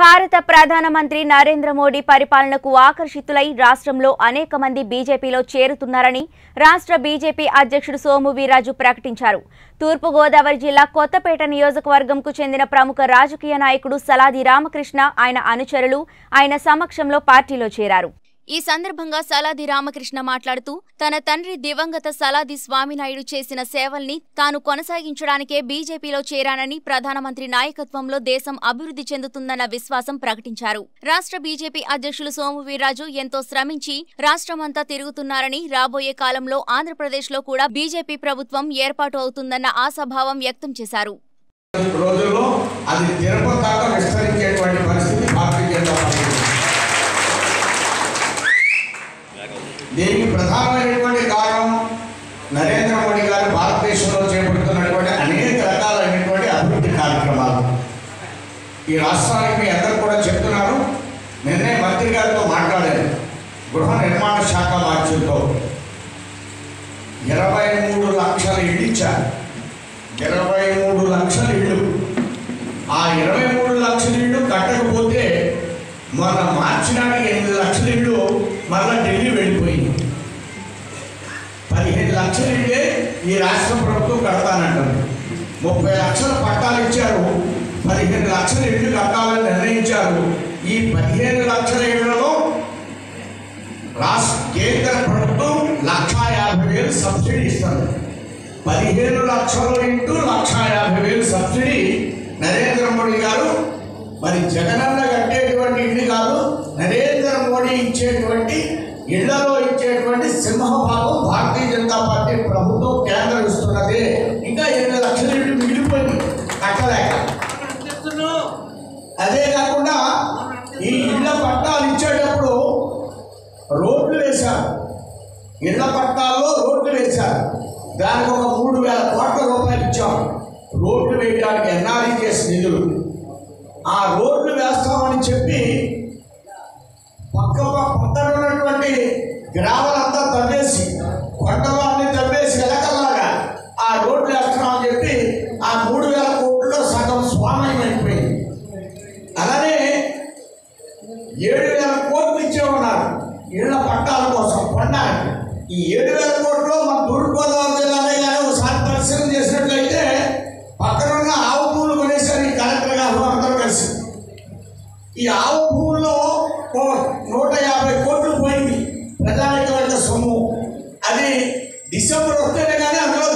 భారత ప్రధానమంత్రి నరేంద్ర మోడీ పరిపాలనకు ఆకర్షితులై రాష్ట్రంలో అనేక మంది బీజేపీలో చేరుతున్నారని రాష్ట్ర బీజేపీ అధ్యక్షుడు సోము వీరాజు ప్రకటించారు. తూర్పుగోదావరి జిల్లా కొత్తపేట నియోజకవర్గంకు చెందిన ప్రముఖ రాజకీయ నాయకుడు సలాది రామకృష్ణ ఆయన అనుచరులు ఆయన సమక్షంలో పార్టీలో చేరారు. ఈ సందర్భంగా సలాది రామకృష్ణ మాట్లాడుతూ తన తండ్రి దివంగత సలాది స్వామినాయుడు చేసిన సేవల్ని తాను కొనసాగించడానికే బీజేపీలో చేరానని ప్రధానమంత్రి నాయకత్వంలో దేశం అభివృద్ధి చెందుతుందన్న విశ్వాసం ప్రకటించారు. రాష్ట్ర బీజేపీ అధ్యక్షులు సోము వీర్రాజు ఎంతో శ్రమించి రాష్ట్రమంతా తిరుగుతున్నారని రాబోయే కాలంలో ఆంధ్రప్రదేశ్లో కూడా బీజేపీ ప్రభుత్వం ఏర్పాటు అవుతుందన్న ఆశాభావం వ్యక్తం చేశారు. రోజుల్లో అది తిరుపతి దాకా విస్తరించేటువంటి పరిస్థితి భారతీయ జనతా పార్టీ దీనికి ప్రధానమైనటువంటి కారణం నరేంద్ర మోడీ గారు భారతదేశంలో చేపడుతున్నటువంటి అనేక రకాలైనటువంటి అభివృద్ధి కార్యక్రమాలు ఈ రాష్ట్రానికి మీ అందరూ కూడా చెప్తున్నారు. నిన్నే మంత్రి గారితో మాట్లాడాను. గృహ నిర్మాణ శాఖ మార్చులతో ఇరవై మూడు లక్షల ఇళ్ళు ఇచ్చారు ఇరవై మూడు లక్షల ఇళ్ళు. ఆ ఇరవై మూడు లక్షల ఇళ్ళు కట్టకపోతే మన మార్చి ఎనిమిది లక్షల ఇళ్ళు మళ్ళా ఢిల్లీ వెళ్ళిపోయింది. పదిహేను లక్షల ఇళ్ళే ఈ రాష్ట్ర ప్రభుత్వం కడతానంటుంది. ముప్పై లక్షల పట్టాలు ఇచ్చారు. పదిహేను లక్షల ఇళ్ళు కట్టాలని నిర్ణయించారు. ఈ పదిహేను లక్షల ఇళ్ళలో రాష్ట్ర కేంద్ర ప్రభుత్వం లక్ష యాభై వేలు సబ్సిడీ ఇస్తుంది. పదిహేను లక్షలు ఇంటూ లక్ష యాభై వేలు సబ్సిడీ నరేంద్ర మోడీ గారు. మరి జగనన్న కట్టేటువంటి ఇల్లు కాదు నరేంద్ర మోడీ ఇచ్చేటువంటి ఇళ్ళలో ఇచ్చేటువంటి సింహభాగం భారతీయ జనతా పార్టీ ప్రభుత్వం కేంద్రం ఇస్తున్నది. ఇళ్ళ పట్టాల్లో రోడ్లు వేశారు. దానికి ఒక మూడు వేల కోట్ల రూపాయలు ఇచ్చాం. రోడ్లు వేయడానికి ఎన్ఆర్ఈ చేసి నిధులు. ఆ రోడ్లు వేస్తామని చెప్పి పక్క పక్కన ఉన్నటువంటి గ్రామాలంతా తవ్వేసి కొండవారిని తవ్వేసి ఎలకల్లాగా ఆ రోడ్లు వేస్తామని చెప్పి ఆ మూడు వేల కోట్లలో సగం స్వామయం అయిపోయింది అలానే ఏడు వేల కోట్లు ఇచ్చే ఉన్నారు. ఇళ్ళ పట్టాల కోసం కొనడానికి ఈ ఏడు వేల కోట్లు మన తూర్పుగోదావరి జిల్లాలో కానీ ఒకసారి పరిశీలన చేసినట్లయితే పక్కనున్న ఆవు భూములు కొనేసారు ఈ కలెక్టర్ గారు అందరూ కలిసి. ఈ ఆవు భూముల్లో నూట యాభై కోట్లు పోయింది ప్రజానికమైన సొమ్ము. అది డిసెంబర్ వస్తేనే కానీ అందులో